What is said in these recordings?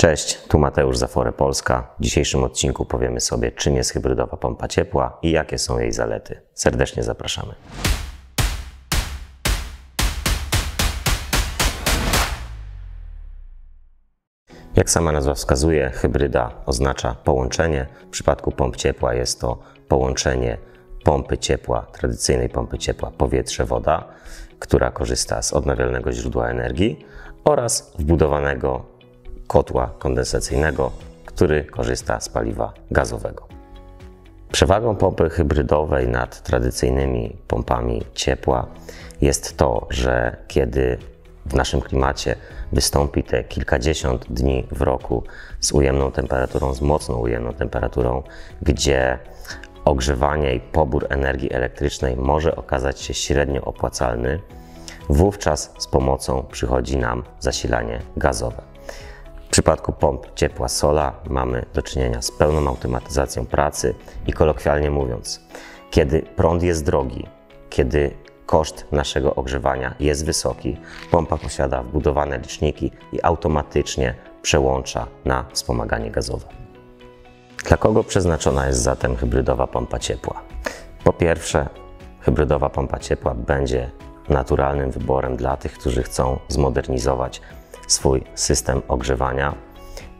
Cześć, tu Mateusz Zafore Polska. W dzisiejszym odcinku powiemy sobie, czym jest hybrydowa pompa ciepła i jakie są jej zalety. Serdecznie zapraszamy. Jak sama nazwa wskazuje, hybryda oznacza połączenie. W przypadku pomp ciepła jest to połączenie pompy ciepła, tradycyjnej pompy ciepła powietrze-woda, która korzysta z odnawialnego źródła energii oraz wbudowanego kotła kondensacyjnego, który korzysta z paliwa gazowego. Przewagą pompy hybrydowej nad tradycyjnymi pompami ciepła jest to, że kiedy w naszym klimacie wystąpi te kilkadziesiąt dni w roku z ujemną temperaturą, z mocną ujemną temperaturą, gdzie ogrzewanie i pobór energii elektrycznej może okazać się średnio opłacalny, wówczas z pomocą przychodzi nam zasilanie gazowe. W przypadku pomp ciepła sola mamy do czynienia z pełną automatyzacją pracy i kolokwialnie mówiąc, kiedy prąd jest drogi, kiedy koszt naszego ogrzewania jest wysoki, pompa posiada wbudowane liczniki i automatycznie przełącza na wspomaganie gazowe. Dla kogo przeznaczona jest zatem hybrydowa pompa ciepła? Po pierwsze, hybrydowa pompa ciepła będzie naturalnym wyborem dla tych, którzy chcą zmodernizować swój system ogrzewania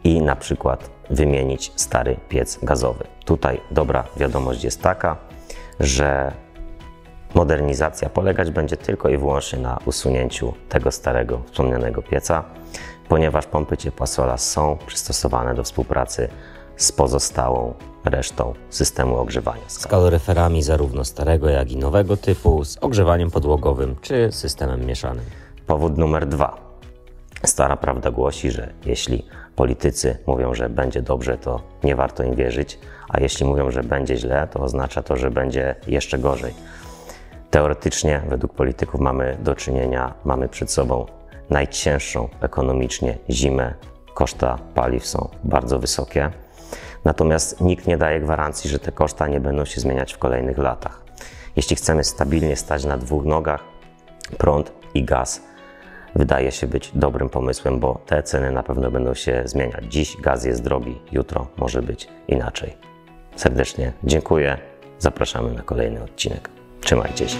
i na przykład wymienić stary piec gazowy. Tutaj dobra wiadomość jest taka, że modernizacja polegać będzie tylko i wyłącznie na usunięciu tego starego wspomnianego pieca, ponieważ pompy ciepła Solas są przystosowane do współpracy z pozostałą resztą systemu ogrzewania. Z kaloryferami zarówno starego, jak i nowego typu, z ogrzewaniem podłogowym czy systemem mieszanym. Powód numer dwa. Stara prawda głosi, że jeśli politycy mówią, że będzie dobrze, to nie warto im wierzyć, a jeśli mówią, że będzie źle, to oznacza to, że będzie jeszcze gorzej. Teoretycznie, według polityków, mamy do czynienia, mamy przed sobą najcięższą ekonomicznie zimę. Koszta paliw są bardzo wysokie. Natomiast nikt nie daje gwarancji, że te koszta nie będą się zmieniać w kolejnych latach. Jeśli chcemy stabilnie stać na dwóch nogach, prąd i gaz wydaje się być dobrym pomysłem, bo te ceny na pewno będą się zmieniać. Dziś gaz jest drogi, jutro może być inaczej. Serdecznie dziękuję. Zapraszamy na kolejny odcinek. Trzymajcie się.